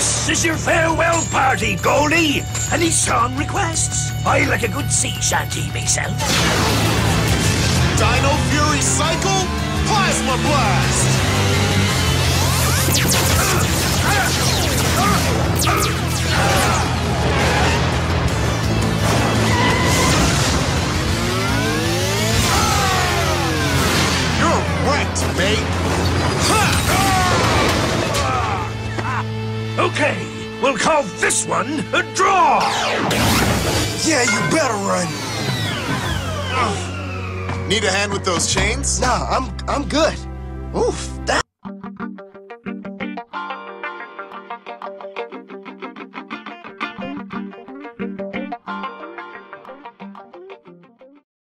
This is your farewell party, Goldie. Any song requests? I like a good sea shanty myself. Dino Fury Cycle Plasma Blast! You're wrecked, mate! Okay, we'll call this one a draw. Yeah, you better run. Need a hand with those chains? Nah, I'm I'm good. Oof, that